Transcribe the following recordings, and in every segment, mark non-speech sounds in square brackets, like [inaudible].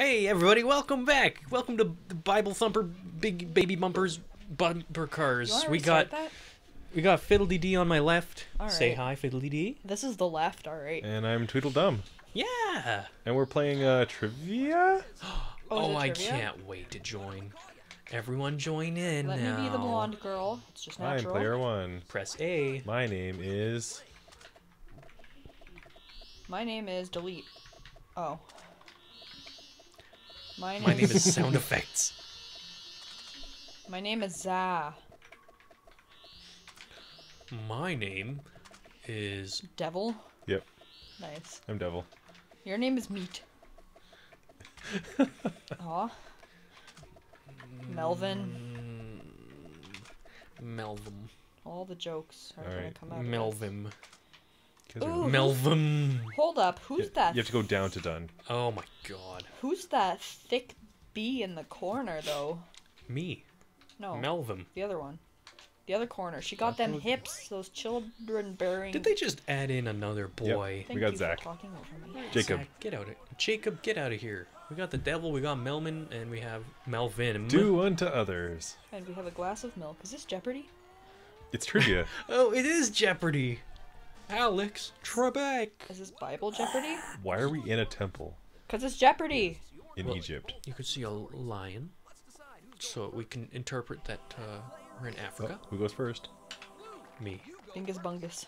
Hey everybody, welcome back. Welcome to the Bible Thumper Big Baby Bumpers Bumper Cars. You We got that? we got Fiddly D on my left. Say Alright. hi, Fiddly D. This is the left, all right. And I'm Tweedledum. Yeah. And we're playing uh, trivia? [gasps] Oh, is [gasps] it I trivia? can't wait to join. Everyone join in Let now. me be the blonde girl. It's just I'm player one. Press A. My name is. My name is delete. Oh. My name, My name is [laughs] Sound Effects. My name is Za. My name is Devil. Yep, Nice. I'm Devil. Your name is Meat. [laughs] Aw. Melvin. Mm, Melvin. All the jokes are gonna Alright. come out. of this. Melvin. You guys are- Ooh. Melvin. Hold up. Who's you, that? you have to go down to done. Oh my god. Who's that thick bee in the corner though? Me. No. Melvin. The other one. The other corner. She got them hips, those children bearing. Did they just add in another boy? We got you Zach. Talking over me. Jacob. Zach, get out of Jacob, get out of here. We got the devil, we got Melman, and we have Melvin. Do unto others. And we have a glass of milk. Is this Jeopardy? It's trivia. [laughs] Oh, it is Jeopardy. Alex Trebek. Is this Bible Jeopardy? Why are we in a temple Cause it's Jeopardy. in Well- Egypt? You could see a lion, so we can interpret that uh, we're in Oh, Africa. who goes first? Me. Dingus Bungus.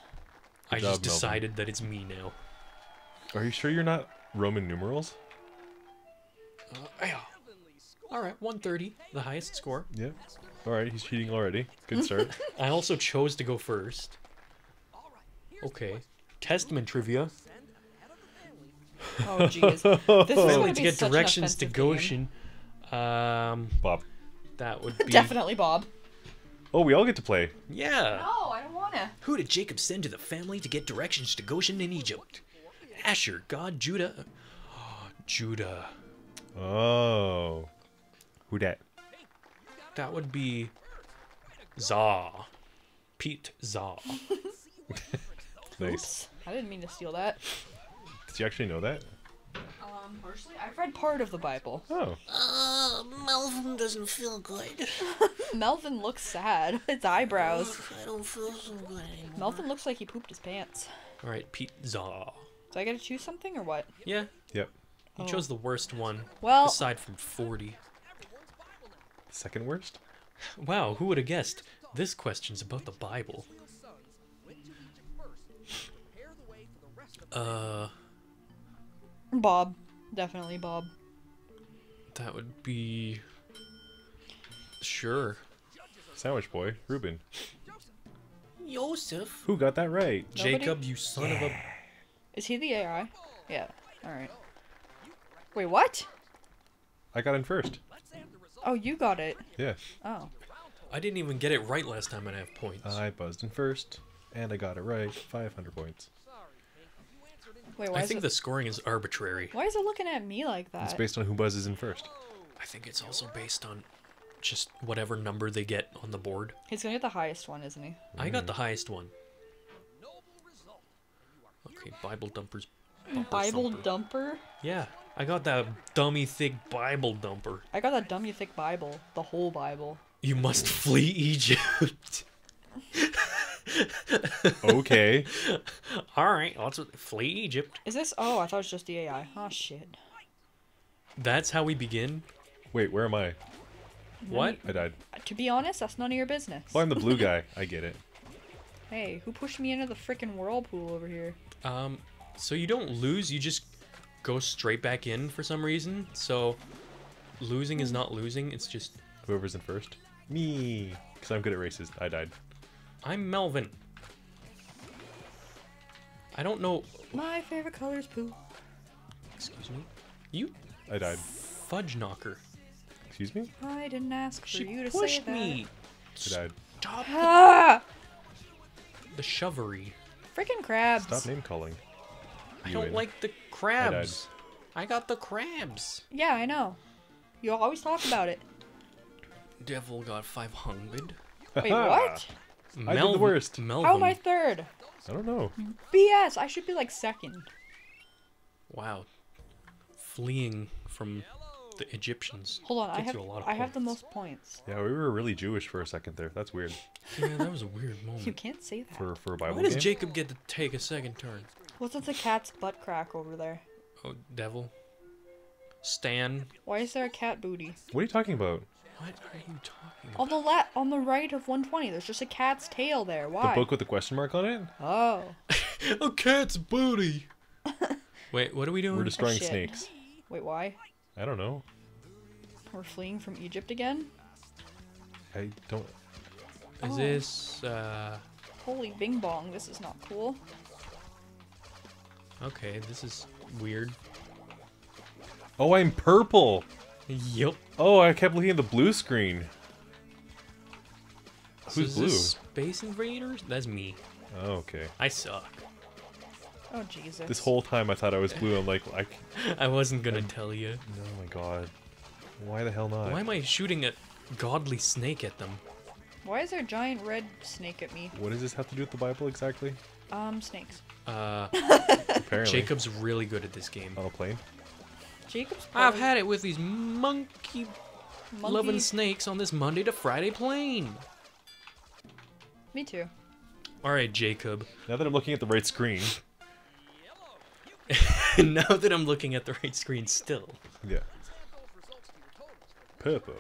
I job, just Melvin. decided that it's me now. Are you sure you're not Roman numerals? Uh, yeah. All right, 130, the highest score. Yeah. Alright, he's cheating already. Good start. [laughs] I also chose to go first. Okay. Testament trivia. Oh jeez. [laughs] This is Wait, gonna wait, to be get such an directions to offensive game. Goshen. Um, Bob. that would be Definitely Bob. Oh, we all get to play. Yeah. No, I don't wanna. Who did Jacob send to the family to get directions to Goshen in Egypt? Asher, God, Judah. Oh, Judah. Oh. Who dat? That would be Zah. Pete Zah. [laughs] Nice. Oops. I didn't mean to steal that. Did you actually know that? Um, personally, I've read part of the Bible. Oh. Uh, Melvin doesn't feel good. [laughs] Melvin looks sad. [laughs] His eyebrows. I don't feel so good anymore. Melvin looks like he pooped his pants. All right, Pete Zah. So I gotta choose something or what? Yeah, Yep. You Oh. chose the worst one. Well- aside from 40. Second worst? Wow, who would have guessed? This question's about the Bible. Uh, Bob. Definitely Bob. that would be. Sure. Sandwich boy, Ruben. Joseph. Who got that right? Nobody? Jacob, you son of a. Is he the AI? Yeah. Alright. Wait, what? I got in first. Oh, you got it. Yeah. Oh. I didn't even get it right last time and I have points. I buzzed in first, and I got it right. 500 points. Wait, why I is think it... the scoring is arbitrary. Why is it looking at me like that? It's based on who buzzes in first. I think it's also based on just whatever number they get on the board. He's gonna get the highest one, isn't he? I got mm. the highest one. Okay, Bible dumpers. Bible thumper. dumper? Yeah, I got that dummy thick Bible dumper. I got that dummy thick Bible. The whole Bible. You must flee Egypt. [laughs] Okay. [laughs] All right, let's flee Egypt. Is this? Oh, I thought it was just the AI. Oh shit. That's how we begin. Wait, where am I? What? I died. To be honest, that's none of your business. Oh, I'm the blue [laughs] guy. I get it. Hey, who pushed me into the freaking whirlpool over here? Um, so you don't lose, you just go straight back in for some reason. So losing is not losing, it's just Whoever's in first. Me. Because I'm good at races. I died. I'm Melvin. I don't know. My favorite color is poo. Excuse me. You I died. fudge knocker. Excuse me? I didn't ask for She you to say pushed that. me. I died. Stop Ah! the shovery. Freaking crabs. Stop name calling. I You don't win. like the crabs. I got the crabs. Yeah, I know. You always talk about it. Devil got 500. Wait, what? [laughs] I did the worst. Melvin. How am I third? I don't know. BS. I should be like second. Wow. fleeing from the Egyptians. Hold on, I have a lot of I have the most points. Yeah, we were really Jewish for a second there. That's weird. Yeah, that was a weird [laughs] moment. You can't say that. For for a Bible Why does game. Jacob get to take a second turn? What's with the cat's butt crack over there? Oh, devil. Stan. Why is there a cat booty? What are you talking about? What are you talking about? On the left, on the right of 120, there's just a cat's tail there. Why? The book with the question mark on it? Oh, [laughs] A cat's booty. [laughs] Wait, what are we doing? We're destroying shit. snakes. wait, why? I don't know. We're fleeing from Egypt again? I don't. Is Oh. this uh Holy bing bong, this is not cool. okay, this is weird. Oh, I'm purple. Yup. Oh, I kept looking at the blue screen. So Who's is blue? this Space Invaders? That's me. Oh, okay. I suck. Oh, Jesus. This whole time I thought I was blue. I'm like, I. [laughs] I wasn't gonna tell you. Oh my god. Why the hell not? Why am I shooting a godly snake at them? Why is there a giant red snake at me? What does this have to do with the Bible exactly? Um, snakes. Uh, [laughs] Apparently. Jacob's really good at this game. On a plane? Jacob's I've had it with these monkey loving snakes on this Monday to Friday plane. Me too. All right, Jacob. Now that I'm looking at the right screen. [laughs] now that I'm looking at the right screen still. Yeah. Purple.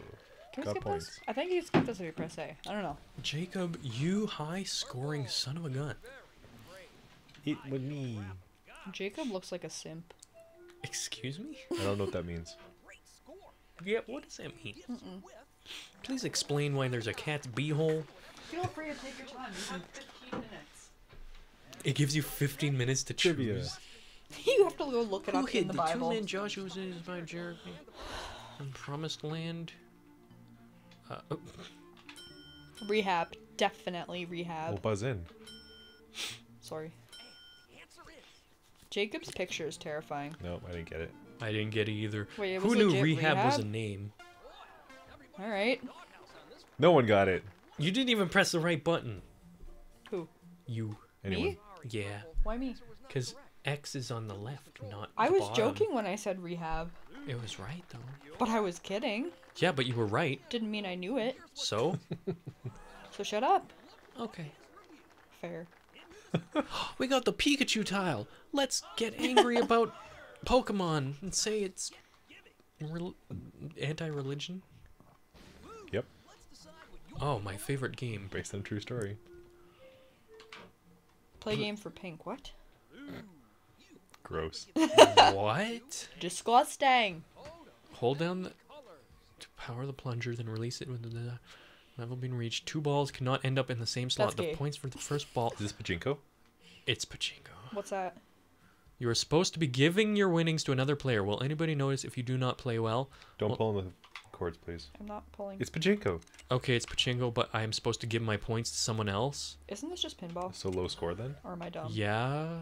Can we Got skip points. this? I think you skip this if you press A. I don't know. Jacob, you high scoring son of a gun. It with me. Jacob looks like a simp. Excuse me? I don't know what that means. Yeah, what does that mean? Please explain why there's a cat's beehole. Feel free to take your time. You have 15 minutes. It gives you 15 minutes to Trivia. choose. [laughs] You have to go look it Who up hid in the the Bible. two men Joshua's is by Jericho and Promised Land? Uh, oh, Rehab. Definitely We'll rehab. buzz in. Sorry. Jacob's picture is terrifying. No, I didn't get it. I didn't get it either. Wait, it Who knew legit rehab, was a name? Alright. No one got it. You didn't even press the right button. Who? You. Anyone? Me? Yeah. Why me? Because X is on the left, not I the was bottom. joking when I said rehab. It was right, though. But I was kidding. Yeah, but you were right. Didn't mean I knew it. So? [laughs] So shut up. okay. Fair. [laughs] We got the Pikachu tile. Let's get angry about Pokemon and say it's rel- anti-religion. Yep. Oh, my favorite game. Based on a true story. Play game for pink. What? Gross. [laughs] what? Disgusting. Hold down the, to power the plunger, then release it when the level being reached. Two balls cannot end up in the same slot. That's the gay. points for the first ball. Is this pachinko? It's pachinko. What's that? You are supposed to be giving your winnings to another player. Will anybody notice if you do not play well? Don't Well- pull on the cords, please. I'm not pulling. It's pachinko. Okay, it's pachinko, but I am supposed to give my points to someone else. Isn't this just pinball? So low score then? Or am I dumb? Yeah.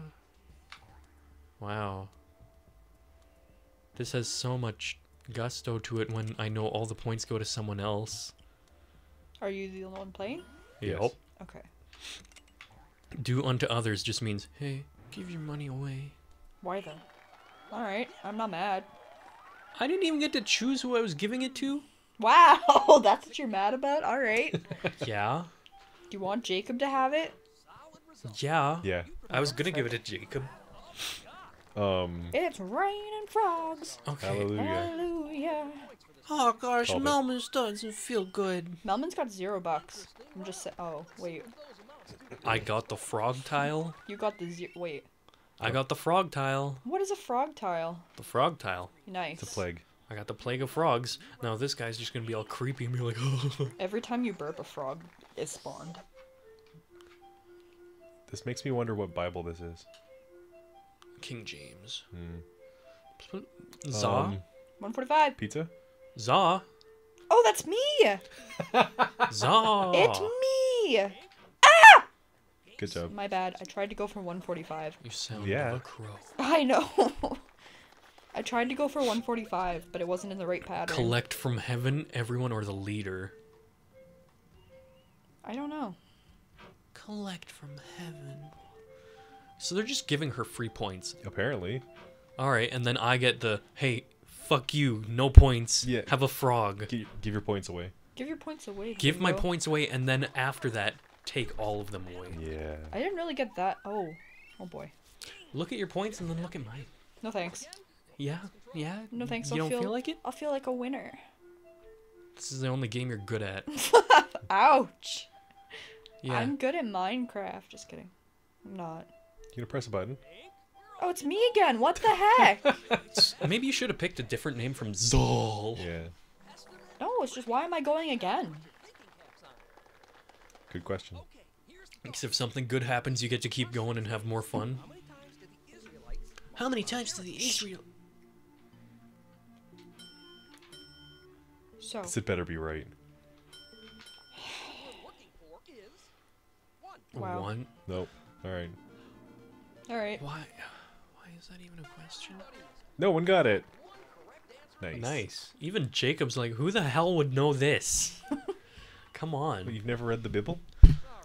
Wow. This has so much gusto to it when I know all the points go to someone else. Are you the only one playing? Yes. Okay. Do unto others just means, hey, give your money away. Why then? Alright, I'm not mad. I didn't even get to choose who I was giving it to. Wow, [laughs] that's what you're mad about? Alright. [laughs] Yeah. Do you want Jacob to have it? Yeah. Yeah. I was gonna give it to Jacob. Um. It's raining frogs. Okay. Hallelujah. Hallelujah. Oh gosh, Called it. Melman's doesn't feel good. Melman's got zero bucks. I'm just saying. Oh, wait. I got the frog tile. You got the zero. Wait. I got the frog tile. What is a frog tile? The frog tile. Nice. It's a plague. I got the plague of frogs. Now this guy's just gonna be all creepy and be like, [laughs] Every time you burp, a frog is spawned. This makes me wonder what Bible this is. King James. Hmm. Za? Um, 145. pizza? Za? Oh, that's me! Za? It's me! Ah! Good job. My bad. I tried to go for 145. You sound Yeah. of a crow. I know. [laughs] I tried to go for 145, but it wasn't in the right pattern. Collect from heaven, everyone, or the leader. I don't know. Collect from heaven. So they're just giving her free points. Apparently. All right, and then I get the hey, fuck you, no points. Yeah. Have a frog. Gi- give your points away. Give your points away. Give my Bingo. points away, and then after that, take all of them away. Yeah. I didn't really get that. Oh. Oh boy. Look at your points, and then look at mine. No thanks. Yeah, yeah. No thanks. You I'll don't feel, feel like it? I'll feel like a winner. This is the only game you're good at. [laughs] Ouch. Yeah. I'm good at Minecraft. Just kidding. I'm not. You gonna press a button? Oh, it's me again. What the heck? [laughs] Maybe you should have picked a different name from Zol. Yeah. no, it's just why am I going again? Good question. Because if something good happens, you get to keep going and have more fun. How many times did the Israel? So, This had better be right. Wow. One. Nope. All right. all right. Why? Why is that even a question? No one got it. Nice. Nice. Even Jacob's like, who the hell would know this? [laughs] Come But on. you've never read the Bible?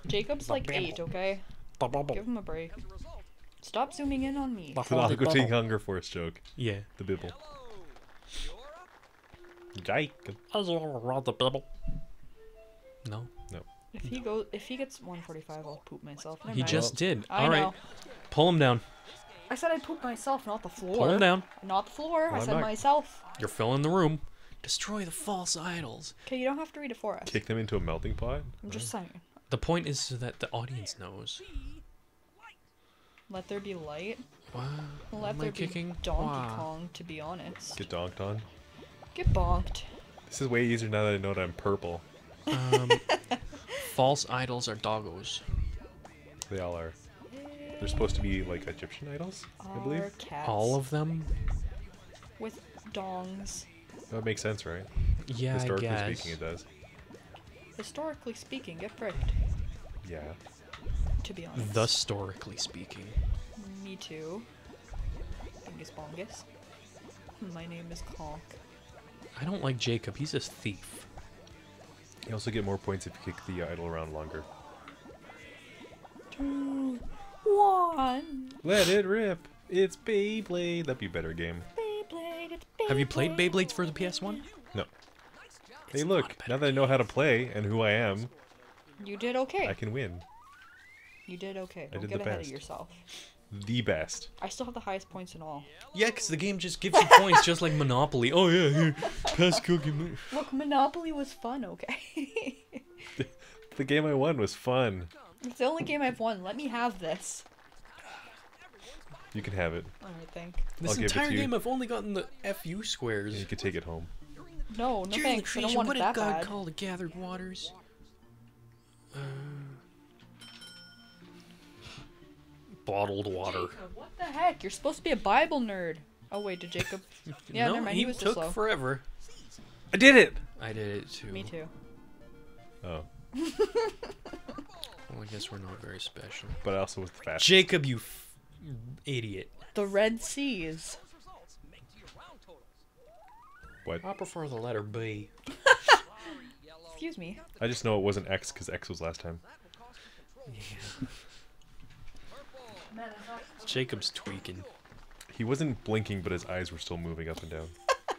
Jacob's like eight, okay? Give him a break. Stop zooming in on me. It's an Aqua Hunger Force joke. Yeah. The Bible. Jacob. around the Bible. No. No. If he goes, if he gets 145, I'll poop myself. Never He mind. just did. I All right. know. Pull him down. I said I'd poop myself, not the floor. Pull him down. Not the floor. I I'm said not- myself. You're filling the room. Destroy the false idols. Okay, you don't have to read it for us. Kick them into a melting pot? I'm just saying. The point is so that the audience knows. Let there be light. Wow. Let Am I there be kicking? Donkey Wow. Kong, to be honest. Get donked on. Get bonked. This is way easier now that I know that I'm purple. Um, [laughs] false idols are doggos. They all are. They're supposed to be like Egyptian idols, I believe. cats All of them? with dongs. That makes sense, right? Yeah, Historically I guess. speaking, it does. Historically speaking, get fricked. Yeah. To be honest. Thus, historically speaking. Me too. Dingus bongus. My name is Conk. I don't like Jacob. He's a thief. You also get more points if you kick the idol around longer. Two, one. Let it rip. It's Beyblade. That'd be a better game. Beyblade, it's Have you played Beyblade. Beyblades for the PS1? No. Hey, look. Now that I know how to play and who I am, You did okay. I can win. You did okay. Don't did get the ahead best. of yourself. The best. I still have the highest points in all. Yeah, because the game just gives you points just like Monopoly. Oh, yeah, here. Pass cookie. mo- Look, Monopoly was fun, okay? [laughs] The game I won was fun. it's the only game I've won. Let me have this. You can have it. Alright, thank. This I'll entire game, I've only gotten the FU squares. You can take it home. No, no During the thanks. I don't want what it did that God bad. call the gathered waters? Uh, bottled water. What the heck? You're supposed to be a Bible nerd. Oh wait, did Jacob? [laughs] Yeah, no, never mind. he He was took slow. forever. I did it! I did it too. Me too. Oh, [laughs] Well, I guess we're not very special. but I also was the fastest. Jacob, you f- idiot. The Red Seas. What? I prefer the letter B. Excuse me. I just know it wasn't X because X was last time. Yeah. Jacob's tweaking. He wasn't blinking, but his eyes were still moving up and down. [laughs]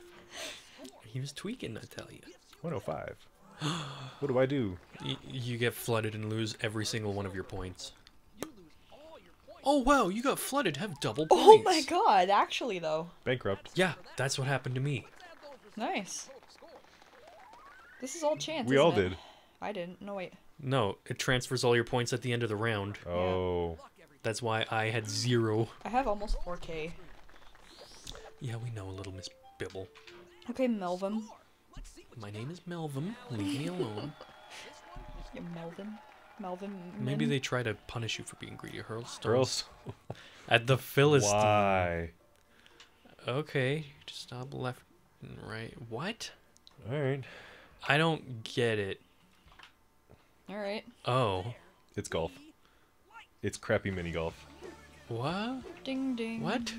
He was tweaking, I tell you. 105. [gasps] what do I do? Y- you get flooded and lose every single one of your points. Oh wow, you got flooded. Have double points. Oh my god, actually though. Bankrupt. Yeah, that's what happened to me. Nice. This is all chance. We all isn't it? did. I didn't. No wait. No, it transfers all your points at the end of the round. Oh. That's why I had zero. I have almost 4k. Yeah, we know, a little Miss Bibble. Okay, Melvin. My name is Melvin. Leave me alone. [laughs] Yeah, Melvin. Melvin. Maybe they try to punish you for being greedy. Hurl stones Girls. [laughs] at the Philistine. Why? Okay, just stop left and right. What? Alright. I don't get it. All right. Oh, It's golf. It's crappy mini golf. what? Ding ding. What?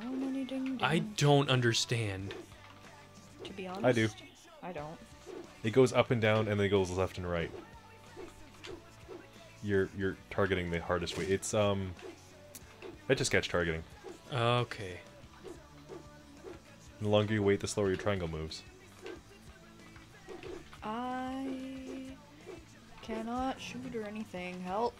How many ding ding? I don't understand. To be honest. I do. I don't. It goes up and down and then it goes left and right. You're you're targeting the hardest way. It's um That just catch targeting. Okay. The longer you wait, the slower your triangle moves. I cannot shoot or anything. Help.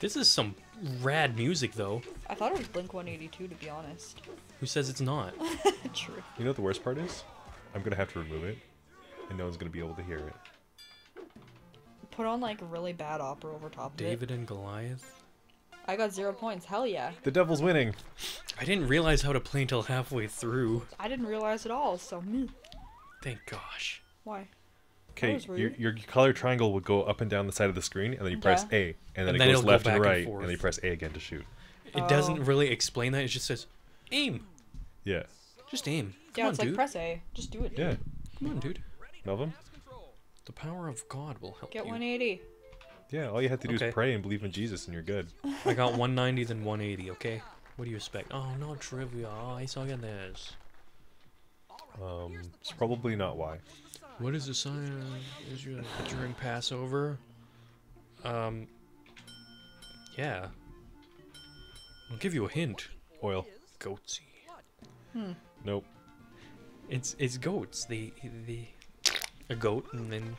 This is some rad music, though. I thought it was Blink 182 to be honest. Who says it's not? [laughs] True. You know what the worst part is? I'm gonna have to remove it, and no one's gonna be able to hear it. Put on like a really bad opera over top of it. David and Goliath? I got zero points. Hell yeah. The devil's winning. I didn't realize how to play until halfway through. I didn't realize at all. So me. Thank gosh. why? Okay, your, your color triangle would go up and down the side of the screen, and then you press Okay. A, and then And it then goes it'll go left and and right, and, forth. then you press A again to shoot. It Oh. doesn't really explain that. It just says, aim. Yeah. Just aim. Come yeah, on, it's dude. like press A. Just do it. Dude. Yeah. Come on, dude. Melvin? The power of God will help Get you. 180. Yeah, all you have to do Okay. is pray and believe in Jesus, and you're good. I got 190, then 180, okay? What do you expect? Oh, no trivia. Oh, I saw this. Um, it's probably not why. What is the sign of Israel during Passover? Um, yeah. I'll give you a hint. Oil. Goatsy. Hmm. Nope. It's it's goats. They the a goat and then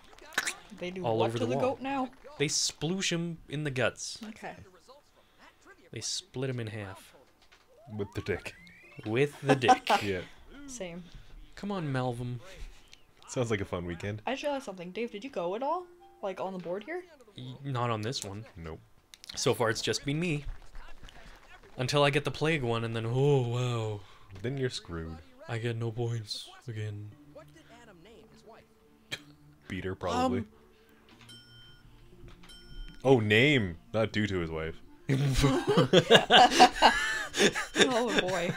They do All over to the the, wall. goat now? they sploosh him in the guts. Okay. They split him in half With the dick. with the dick. [laughs] Yeah. Same. Come on, Melvin. Sounds like a fun weekend. I just realized something. Dave, did you go at all? Like on the board here? Y- Not on this one. Nope. So far, it's just been me. Until I get the plague one, and then oh wow, Then you're screwed. I get no points again. Beater, probably. Um, oh, name! Not due to his wife. [laughs] Oh boy.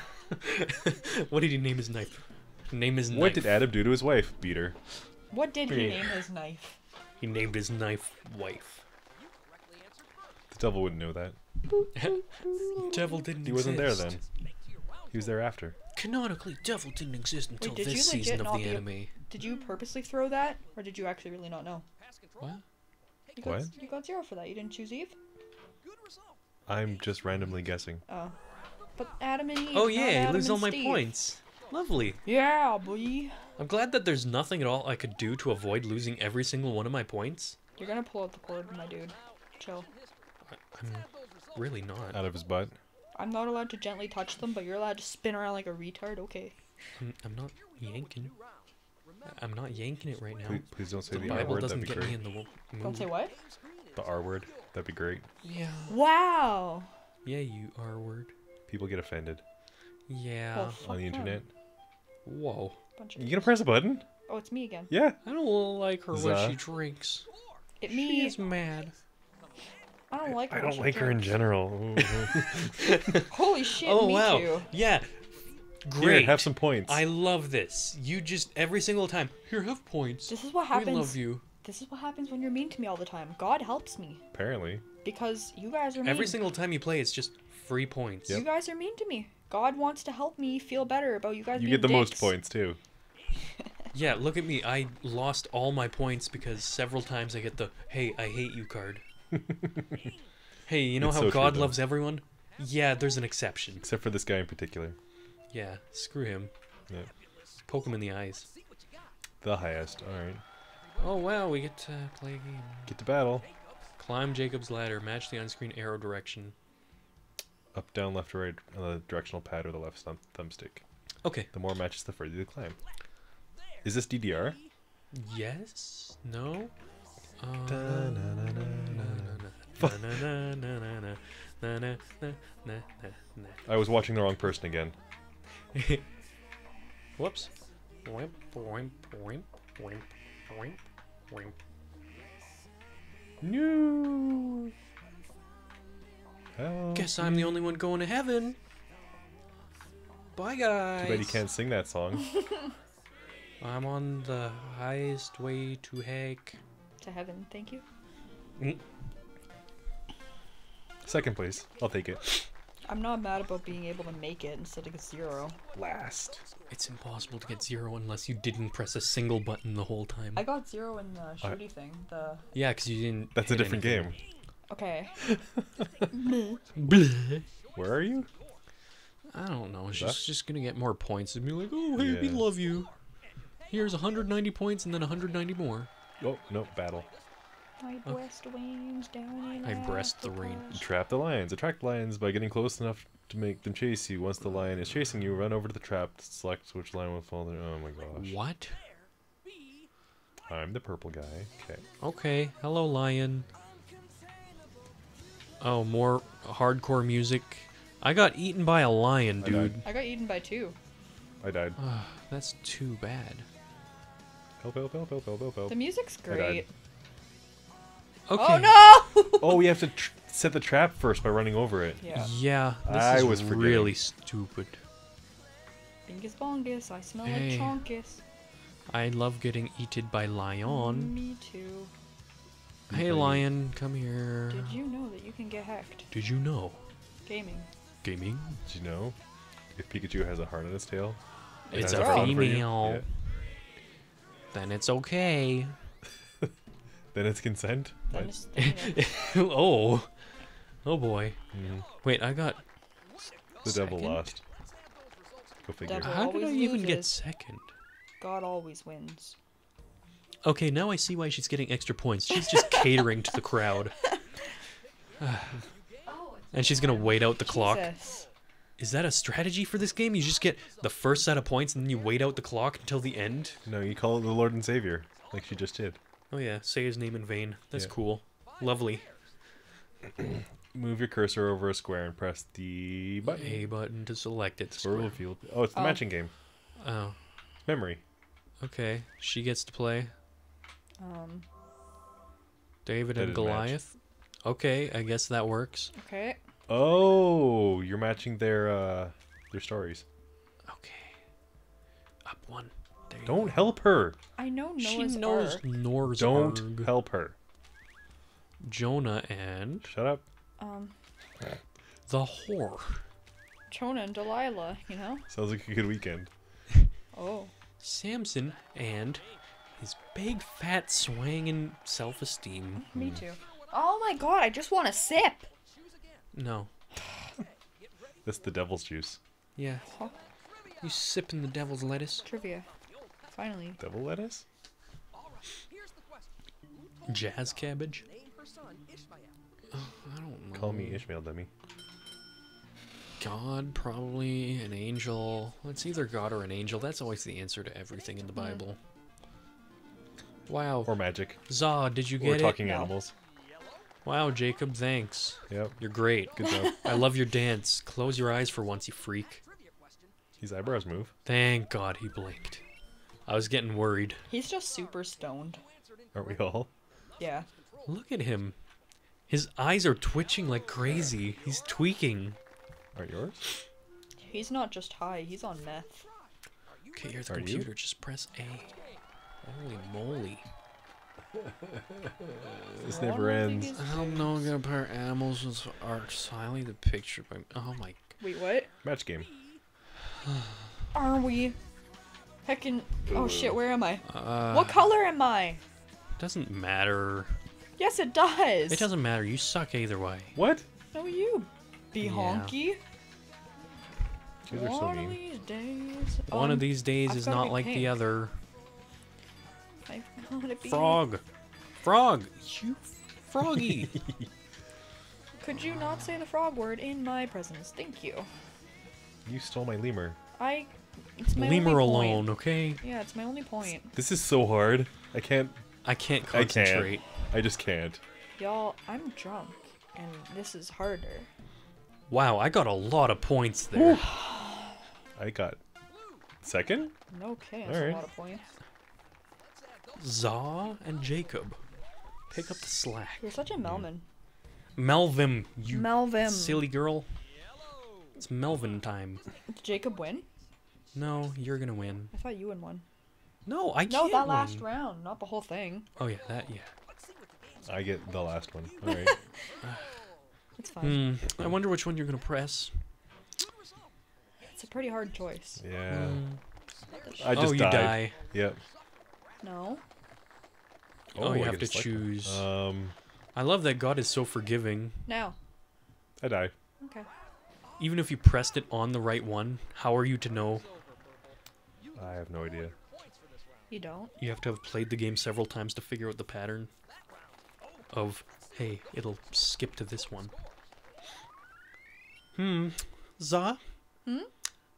[laughs] what did he name his knife? Name his knife. What did Adam do to his wife? Beater. What did he name his knife? He named his knife wife. The devil wouldn't know that. [laughs] Devil didn't. He wasn't there then. He was there after. Canonically, devil didn't exist until did you this season of not the be a- anime. Did you purposely throw that, or did you actually really not know? What? You got, What? You got zero for that. You didn't choose Eve. I'm just randomly guessing. Oh. But Adam and Eve. Oh yeah, I Adam lose all my Steve. points. Lovely. Yeah, boy. I'm glad that there's nothing at all I could do to avoid losing every single one of my points. You're gonna pull out the cord, my dude. Chill. I'm really not. Out of his butt. I'm not allowed to gently touch them, but you're allowed to spin around like a retard. Okay. I'm, I'm not yanking. I'm not yanking it right now. Please, please don't say The the, R word. doesn't That'd be get me great. in the mood. Don't say what? The R word. That'd be great. Yeah. Wow. Yeah, you R word. People get offended Yeah. Well, on the them. internet. Whoa. Bunch of You gonna press a button? Oh, it's me again. Yeah. I don't like her when she drinks. It She me. is mad. I don't like. Her I don't when she like her in general. [laughs] Holy shit! oh me wow. too. Yeah. Here, Great. have some points. I love this. You just every single time. Here, have points. This is what happens. We happens. love you. This is what happens when you're mean to me all the time. God helps me Apparently. because you guys are mean. Every single time you play, it's just free points. You guys are mean to me. God wants to help me feel better about you guys. You being get the most points too. [laughs] Yeah, look at me. I lost all my points because several times I get the "Hey, I hate you" card. [laughs] hey, you know It's how so God though. loves everyone? Yeah, there's an exception. Except for this guy in particular. Yeah, screw him. Yeah. Poke him in the eyes. The highest. Alright. Oh wow, we get to play a game. Get to battle. Climb Jacob's ladder. Match the on-screen arrow direction. Up, down, left, right on the directional pad or the left thumb thumbstick. Okay. The more matches, the further you climb. Is this DDR? Yes. No. I was watching the wrong person again. Whoops. Wimp, wimp, wimp, wimp, wimp, wimp. No. Guess I'm the only one going to heaven. Bye, guys. Too bad you can't sing that song. I'm on the highest way to heck. To heaven, thank you. Mm. Second place. I'll take it. I'm not mad about being able to make it instead of zero. Last. It's impossible to get zero unless you didn't press a single button the whole time. I got zero in the shooty thing. The Yeah, because you didn't. That's a different anything. game. Okay. [laughs] Where are you? I don't know. She's Left? just gonna get more points and be like, "Oh, hey, we love you." Here's 190 points and then 190 more. Oh no, battle. My breast wings down in I breast the Africa. range. Trap the lions. Attract lions by getting close enough to make them chase you. Once the lion is chasing you, run over to the trap. Select which lion will fall there. Oh my gosh. What? I'm the purple guy. Okay. Okay. Hello, lion. Oh, more hardcore music. I got eaten by a lion, dude. died. I got eaten by two. I died. Ah, that's too bad. Help! Help! Help! Help! Help! Help! help. The music's great. Okay. Oh no! [laughs] Oh, we have to tr- set the trap first by running over it. yeah. Yeah, this I is was forgetting. really stupid. Bingus bongus, I smell Hey. like chonkus. I love getting eaten by lion. Me too. Hey, lion, come here. Did you know that you can get hacked? Did you know? Gaming. Gaming? Did you know? If Pikachu has a heart on its tail, it It's has a fun for you. female. Then it's okay. [laughs] Then it's consent. Then What? it's, [laughs] oh. Oh boy. Mhm. Wait, I got. The devil lost. Go figure. Devil. How did I always even get second? God always wins. Okay, now I see why she's getting extra points. She's just catering to the crowd. [laughs] [sighs] and she's gonna wait out the clock. Jesus. Is that a strategy for this game? You just get the first set of points and then you wait out the clock until the end? No, you call it the Lord and Savior, like she just did. Oh yeah, say his name in vain. That's Yeah. cool. Lovely. [clears throat] Move your cursor over a square and press the button. A button to select it. Or reveal- Oh, it's the Oh. matching game. Oh, Memory. okay. She gets to play Um. David That and didn't match. Goliath. Okay, I guess that works. Okay. Oh, you're matching their uh their stories. Okay. Up one. There Don't go. help her. I know She knows Ark. Nor's Don't Arg. help her. Jonah and Shut up. Um. the whore. Chona and Delilah. You know. Sounds like a good weekend. [laughs] Oh. Samson and his big fat swanging self-esteem. Me too. Oh my god! I just want a sip. No. That's the devil's juice. Yeah. Huh? You sipping the devil's lettuce? Trivia. Finally. Devil lettuce? Jazz cabbage? Name her son Ishmael. I don't know. Call me Ishmael, dummy. God, probably an angel. It's either God or an angel. That's always the answer to everything in the Bible. Wow. Or magic. Zah, did you Or get it? We're talking No. animals. Wow, Jacob, thanks. Yep. You're great. Good job. [laughs] I love your dance. Close your eyes for once, you freak. His eyebrows move. Thank God he blinked. I was getting worried. He's just super stoned. Aren't we all? Yeah. Look at him. His eyes are twitching like crazy. He's tweaking. Aren't yours? He's not just high. He's on meth. Okay, you're the Are you? computer. Just press A. Holy moly. [laughs] This Well, never don't ends. I don't know. I'm gonna pair animals with art. Silently the picture by. Oh my. Wait, what? Match game. [sighs] Are we? Heckin'. Oh shit, where am I? Uh, what color am I? It Doesn't matter. Yes, it does. It doesn't matter. You suck either way. What? No, you. Be Yeah. honky. Kids are so One of these days. One of um, these days is not be like the other. I wanna be- Frog. Frog. You froggy. [laughs] Could you not say the frog word in my presence? Thank you. You stole my lemur. I. It's my Lemur only alone, Point. okay? Yeah, it's my only point. This is so hard. I can't. I can't concentrate. I can't. concentrate. I just can't. Y'all, I'm drunk, and this is harder. Wow, I got a lot of points there. [sighs] I got second. No kidding, that's Alright. a lot of points. Zaw and Jacob. Pick up the slack. You're such a Melman. Melvin, you Melvin. silly girl. It's Melvin time. Did Jacob win? No, you're gonna win. I thought you won one. No, I No, can't that last round, not the whole thing. Oh yeah, that yeah. I get the last one. [laughs] All right. It's fine. Hmm. I wonder which one you're gonna press. It's a pretty hard choice. Yeah. Hmm. I just oh, you died. die. Yep. No? Oh, you I have to select one. choose. Um, I love that God is so forgiving. Now. I die. Okay. Even if you pressed it on the right one, how are you to know? I have no idea. You don't? You have to have played the game several times to figure out the pattern of, hey, it'll skip to this one. Hmm. Za? Hmm?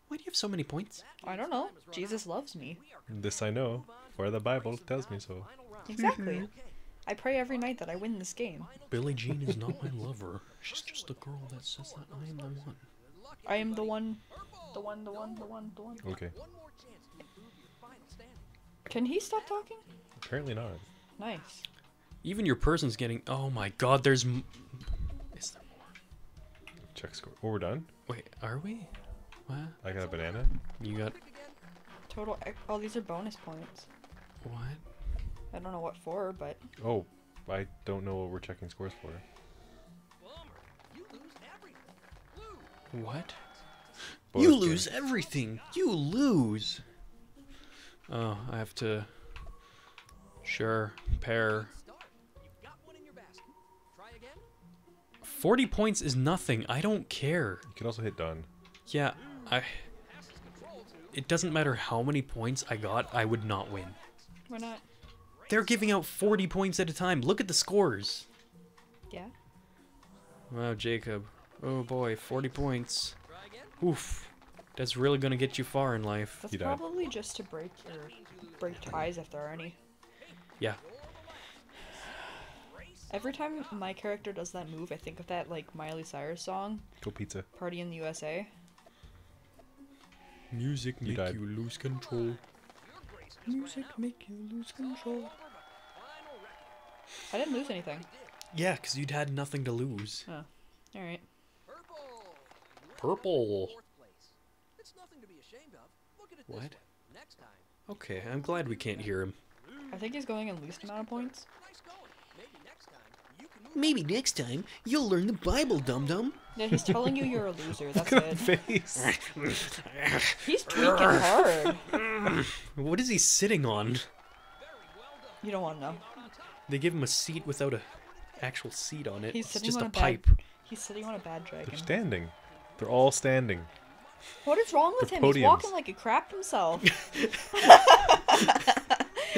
Why do you have so many points? I don't know. Jesus loves me. This I know, for the Bible tells me so. Exactly. Mm-hmm. I pray every night that I win this game. Billie Jean is not my lover. She's just a girl that says that I am the one. I am the one. The one, the one, the one, the one. Okay. Can he stop talking? Apparently not. Nice. Even your person's getting. Oh my god, there's. M- is there more? Check score. Oh, we're done? Wait, are we? What? I got a banana? You got. Total. ex- Oh, these are bonus points. What? I don't know what for, but Oh, I don't know what we're checking scores for. What? Bonus you game. lose everything. You lose. Oh, I have to. Sure, pair. 40 points is nothing. I don't care. You can also hit done. Yeah, I. It doesn't matter how many points I got, I would not win. we're not. They're giving out 40 points at a time. Look at the scores. Yeah. Wow, Jacob. Oh boy, 40 points. Oof. That's really gonna get you far in life. That's He died. probably just to break or break ties if there are any. Yeah. Every time my character does that move, I think of that like Miley Cyrus song, Go pizza. "Party in the USA." Music You make died. you lose control. Music make you lose control. I didn't lose anything. Yeah, because you'd had nothing to lose. Oh, all right. Purple. It's nothing to be ashamed of. Look at it What? this way. Next time, Okay, I'm glad we can't hear him. I think he's going in least amount of points. nice going. Maybe next time you can move. Maybe next time you'll learn the Bible, dum dum. Yeah, he's telling you you're a loser. That's Look at it. face. He's tweaking hard. What is he sitting on? You don't want to know. They give him a seat without a actual seat on it. He's it's sitting just on a a bad- pipe. He's sitting on a bad dragon. They're standing. They're all standing. What is wrong with The him? He's walking like he crapped himself. [laughs] [laughs]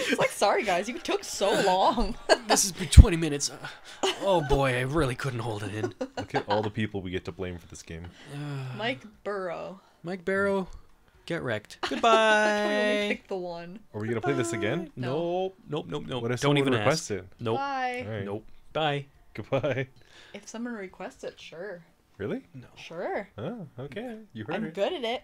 it's [laughs] like, sorry guys, you took so long. [laughs] this has been 20 minutes. Uh, oh boy, I really couldn't hold it in. Look at all the people we get to blame for this game. Mike Burrow. Mike Barrow, get wrecked. Goodbye. [laughs] We only Goodbye. picked the one. Are we gonna play this again? Nope, nope, nope, nope. What if Don't someone even request ask. it? Nope, Bye. All right. nope. Bye. Goodbye. If someone requests it, sure. Really? No. Sure. Oh, okay. You heard it. I'm it. good at it.